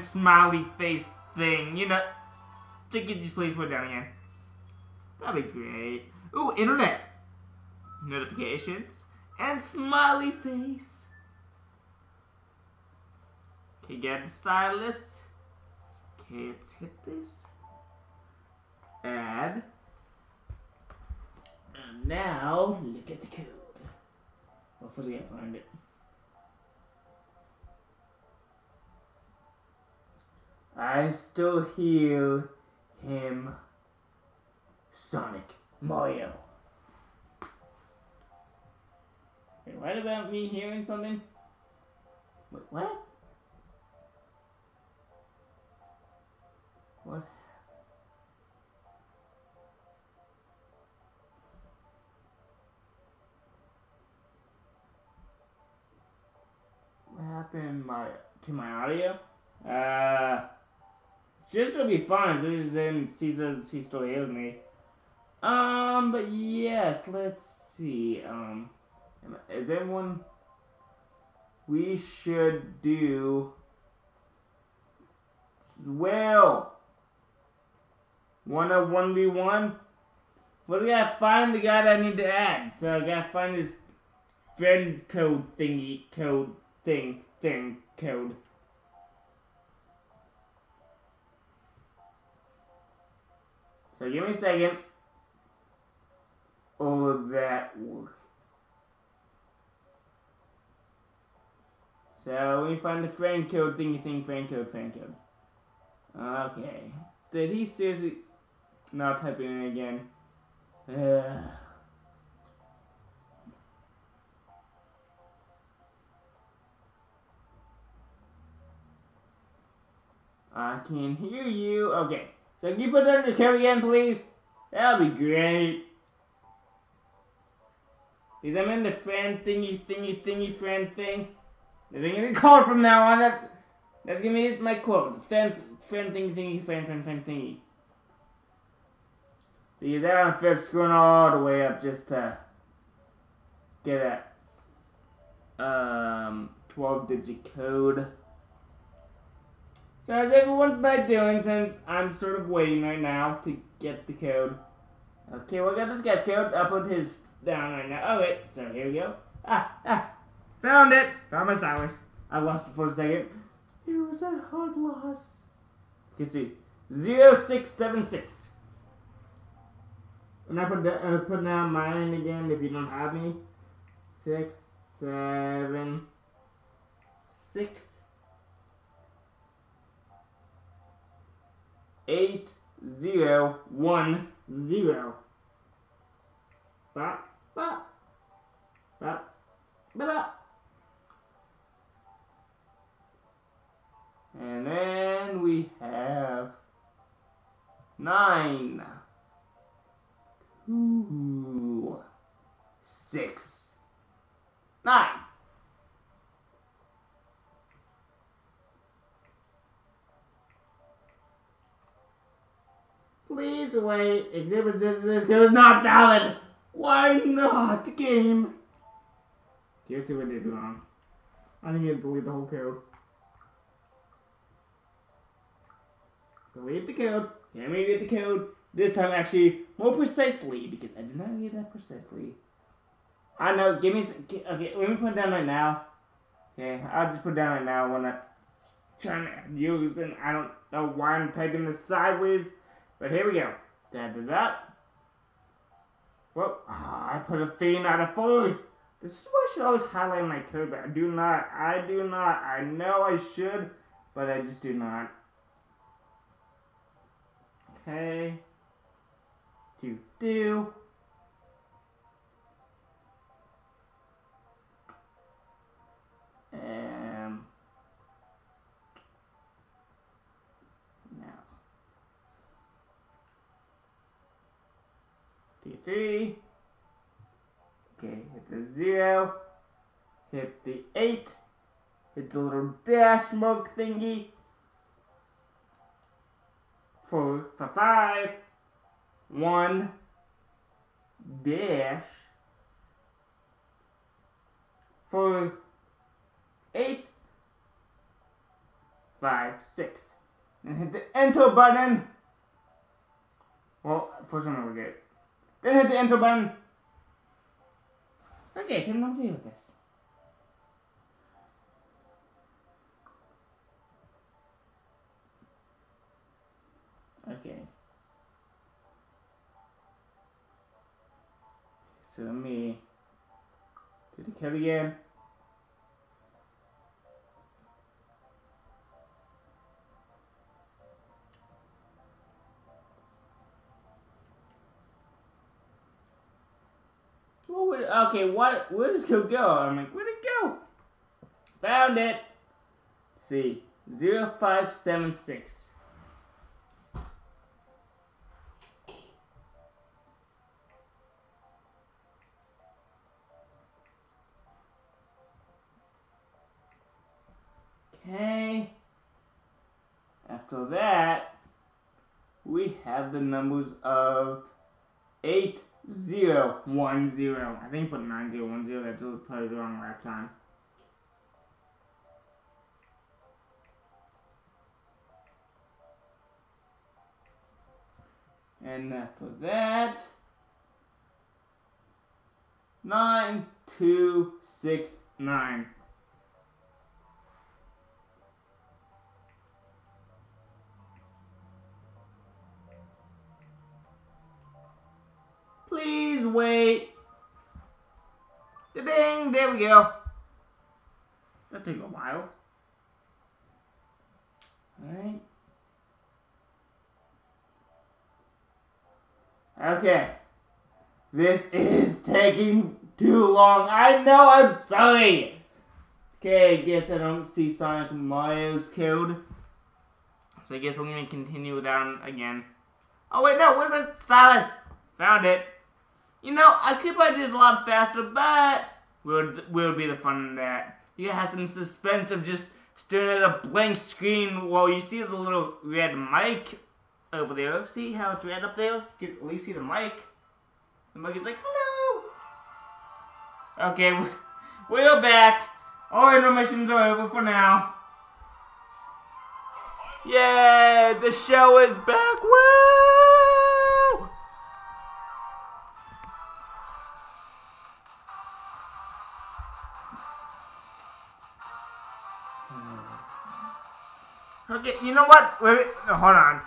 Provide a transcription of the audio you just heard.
smiley face thing. You know, could you please put it down again? That'd be great. Ooh, internet. Notifications. And smiley face. Okay, get the stylus. Okay, let's hit this. Add. And now, look at the code. First I find it. I still hear him, Sonic, Mario. Wait, what about me hearing something? Wait, what? What? What happened my to my audio? Uh this will be fun. This is in he says he still hears me. Um, but yes, let's see. Um, is everyone? We should do. Well, one of one v one. Well, I gotta find the guy that I need to add. So I gotta find his friend code thingy code thing thing code. So give me a second. Of that work. So we find the friend code thingy thing, friend code, friend code. Okay. Did he seriously not type it in again? Uh. I can hear you. Okay. So can you put that on your code again, please? That'll be great. Because I'm in the friend thingy thingy thingy friend thing. There's gonna call from now on. That, that's gonna be my quote. Friend, friend thingy thingy friend friend friend thingy. Because don't feel screwing all the way up just to get a um 12 digit code. So as everyone's not doing, since I'm sort of waiting right now to get the code. Okay, well, I got this guy's code. I'll put his down right now. Okay, so here we go. Ah, ah, found it. Found my stylus. I lost it for a second. It was a hard loss. You can see, 0676. And I put, uh, put down mine again if you don't have me. Six, seven, six, eight zero one zero. Ba ba ba ba ba. And then we have nine, two, six, nine. Please wait. Exhibit this this is not valid. Why not, game? Here's what I did wrong. I need to delete the whole code. Delete the code. Let me get the code. This time, actually, more precisely, because I did not read that precisely. I know, give me, some, okay, let me put it down right now. Okay, I'll just put it down right now when I'm trying to use, and I don't know why I'm typing this sideways. But here we go. Da da da. Well, oh, I put a theme out of four. This is why I should always highlight my code, but I do not. I do not. I know I should, but I just do not. Okay. Do do. Three. Okay, hit the zero. Hit the eight. Hit the little dash mark thingy. For, for five. One. Dash. For eight. five, six. And hit the enter button. Well, for some we're good. Then hit the enter button. Okay, I'm not with this. Okay. So let me do the kill again. Okay, what? Where does it go? I'm like, where'd it go? Found it. Let's see, zero five seven six. Okay. After that, we have the numbers of 8010. I think put 9010. That's probably the wrong last time. And after that, 9269. Please wait. Ding, there we go. That took a while. Alright. Okay. This is taking too long. I know, I'm sorry. Okay, I guess I don't see Sonic Mario's code. So I guess we're gonna continue without him again. Oh wait, no, where's my stylus? Found it. You know, I could do this a lot faster, but would be the fun in that. You have some suspense of just staring at a blank screen while you see the little red mic over there. See how it's red up there? You can at least see the mic. The mic is like, hello. Okay, we're back. All intermissions are over for now. Yeah, the show is back. Woo! Okay, you know what? Wait, wait, hold on.